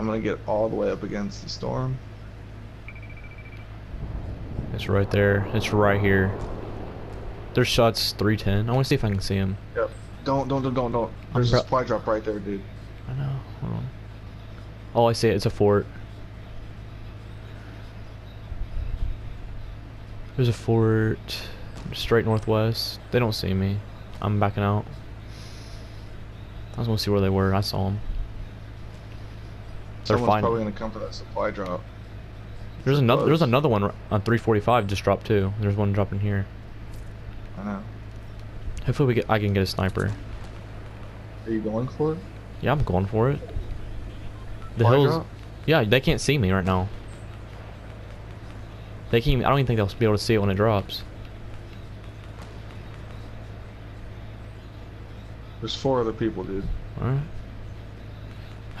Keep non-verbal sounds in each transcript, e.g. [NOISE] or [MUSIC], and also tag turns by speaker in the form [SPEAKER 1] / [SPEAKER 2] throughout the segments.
[SPEAKER 1] I'm gonna get all the way up against the storm.
[SPEAKER 2] It's right there. It's right here. There's shots 310. I want to see if I can see him.
[SPEAKER 1] Yep. Don't, don't, don't, don't, don't. There's a supply drop right there, dude.
[SPEAKER 2] I know. Hold on. Oh, I see it. It's a fort. There's a fort straight northwest. They don't see me. I'm backing out. I was gonna see where they were. I saw them. They're
[SPEAKER 1] Someone's
[SPEAKER 2] fine.
[SPEAKER 1] probably gonna come for that supply drop.
[SPEAKER 2] There's another. There's another one on 345 just dropped too. There's one dropping here.
[SPEAKER 1] I know.
[SPEAKER 2] Hopefully we get. I can get a sniper.
[SPEAKER 1] Are you going for it?
[SPEAKER 2] Yeah, I'm going for it. The
[SPEAKER 1] Supply
[SPEAKER 2] hills.
[SPEAKER 1] drop?
[SPEAKER 2] Yeah, they can't see me right now. They can't. Even, I don't even think they'll be able to see it when it drops.
[SPEAKER 1] There's four other people, dude.
[SPEAKER 2] All right.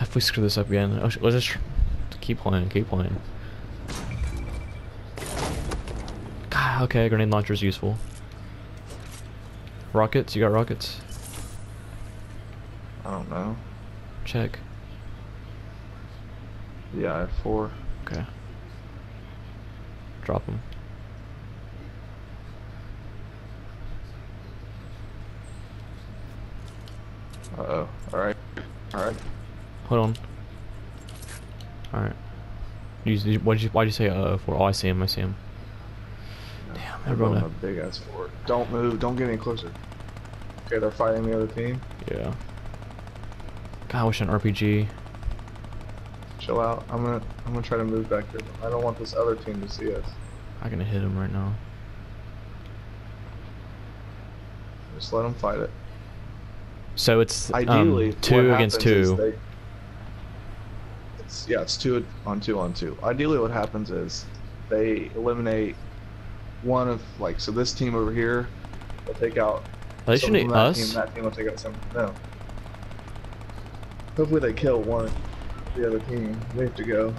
[SPEAKER 2] If we screw this up again, oh, sh- let's just keep playing. Keep playing. God, okay, grenade launcher is useful. Rockets? You got rockets?
[SPEAKER 1] I don't know.
[SPEAKER 2] Check.
[SPEAKER 1] Yeah, I have four.
[SPEAKER 2] Okay. Drop them.
[SPEAKER 1] Uh oh. Alright. Alright.
[SPEAKER 2] Hold on. All right. You, what did you? Why did you say uh for? Oh, I see him. I see him. Damn, everyone.
[SPEAKER 1] a big ass fort. Don't move. Don't get any closer. Okay, they're fighting the other team.
[SPEAKER 2] Yeah. God, I wish an RPG.
[SPEAKER 1] Chill out. I'm gonna. I'm gonna try to move back here. I don't want this other team to see us.
[SPEAKER 2] I'm gonna hit him right now.
[SPEAKER 1] Just let them fight it.
[SPEAKER 2] So it's
[SPEAKER 1] Ideally,
[SPEAKER 2] um, two against two.
[SPEAKER 1] They- it's yeah, it's two on two on two. Ideally, what happens is they eliminate one of like so this team over here will take out.
[SPEAKER 2] They shouldn't
[SPEAKER 1] that
[SPEAKER 2] us.
[SPEAKER 1] Team, that team will take out some. No. Hopefully they kill one. The other team. We have to go.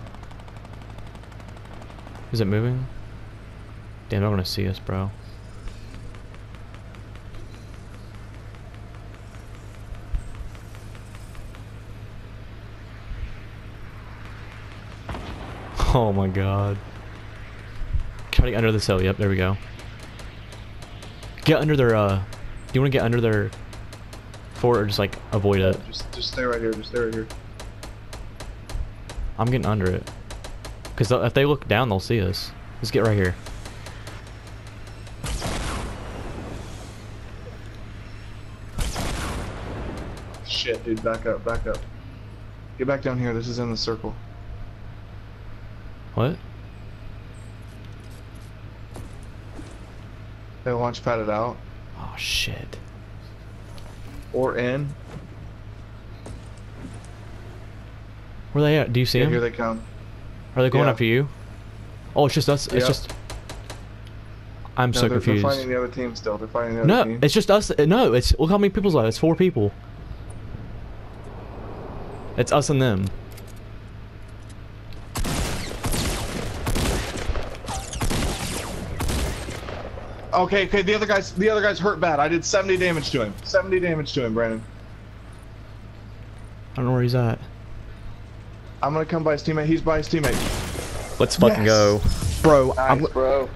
[SPEAKER 2] Is it moving? Damn, they're gonna see us, bro. [LAUGHS] Oh my god. Try to get under the cell. Yep, there we go. Get under their, uh... Do you want to get under their fort or just, like, avoid it?
[SPEAKER 1] Just just stay right here. Just stay right here.
[SPEAKER 2] I'm getting under it. Because if they look down, they'll see us. Let's get right here.
[SPEAKER 1] Shit, dude. Back up. Back up. Get back down here. This is in the circle.
[SPEAKER 2] What?
[SPEAKER 1] They launch padded out
[SPEAKER 2] Oh, shit.
[SPEAKER 1] or in.
[SPEAKER 2] Where they at? Do you see
[SPEAKER 1] Yeah,
[SPEAKER 2] them?
[SPEAKER 1] here they come.
[SPEAKER 2] Are they going
[SPEAKER 1] Yeah.
[SPEAKER 2] after you? Oh, it's just us. It's
[SPEAKER 1] Yeah.
[SPEAKER 2] just. I'm
[SPEAKER 1] No,
[SPEAKER 2] so
[SPEAKER 1] they're,
[SPEAKER 2] confused.
[SPEAKER 1] They're fighting the other team still. They're fighting the other
[SPEAKER 2] No,
[SPEAKER 1] team.
[SPEAKER 2] it's just us. No, it's look how many people's left. It's four people. It's us and them.
[SPEAKER 1] Okay, okay. The other guy's the other guy's hurt bad. I did 70 damage to him. 70 damage to him, Brandon.
[SPEAKER 2] I don't know where he's at.
[SPEAKER 1] I'm gonna come by his teammate. He's by his teammate.
[SPEAKER 2] Let's fucking
[SPEAKER 1] Yes.
[SPEAKER 2] go, bro. I'm,
[SPEAKER 1] bro.